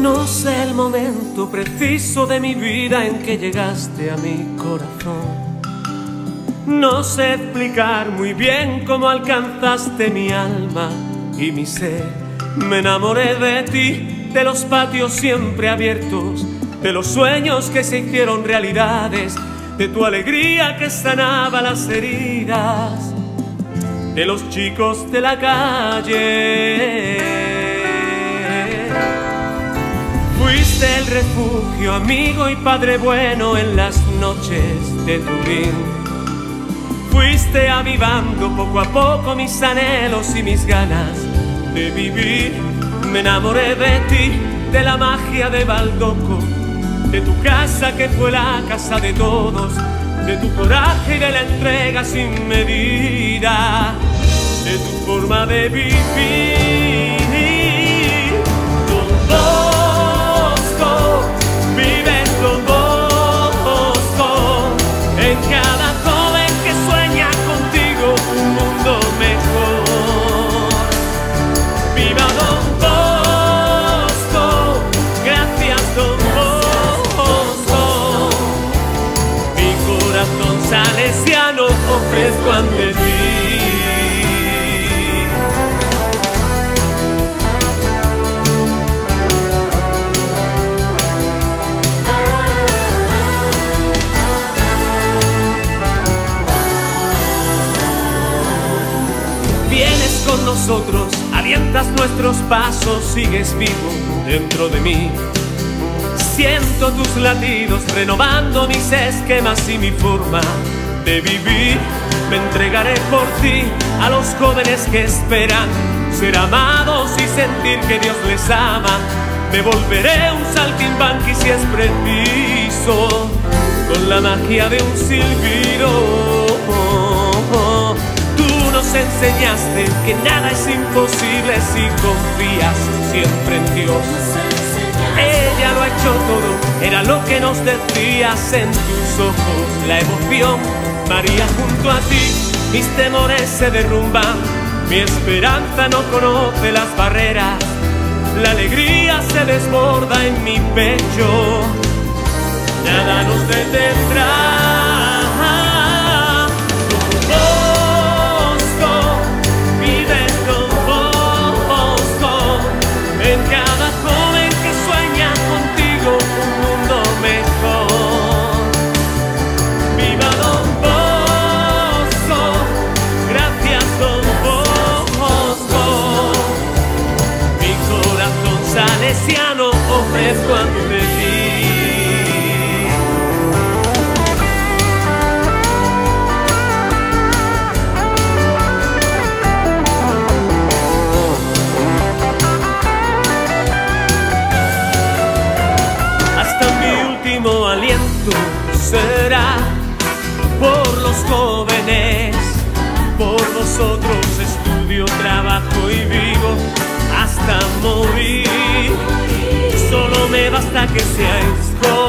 No sé el momento preciso de mi vida en que llegaste a mi corazón. No sé explicar muy bien cómo alcanzaste mi alma y mi ser. Me enamoré de ti, de los patios siempre abiertos, de los sueños que se hicieron realidades, de tu alegría que sanaba las heridas, de los chicos de la calle. Fuiste el refugio, amigo y padre bueno en las noches de Turín Fuiste avivando poco a poco mis anhelos y mis ganas de vivir. Me enamoré de ti, de la magia de Baldoco, de tu casa que fue la casa de todos, de tu coraje y de la entrega sin medida, de tu forma de vivir. Ofrezco ante ti. Vienes con nosotros, alientas nuestros pasos, sigues vivo dentro de mí. Siento tus latidos renovando mis esquemas y mi forma de vivir. Me entregaré por ti a los jóvenes que esperan ser amados y sentir que Dios les ama. Me volveré un saltimbanqui si es preciso, con la magia de un silbido. Tú nos enseñaste que nada es imposible si confías siempre en Dios. Ella lo ha hecho todo, era lo que nos decías en tus ojos, la emoción María junto a ti, mis temores se derrumban, mi esperanza no conoce las barreras, la alegría se desborda en mi pecho, nada nos detendrá. Ante ti. Hasta mi último aliento será por los jóvenes, por vosotros basta que seáis jóvenes.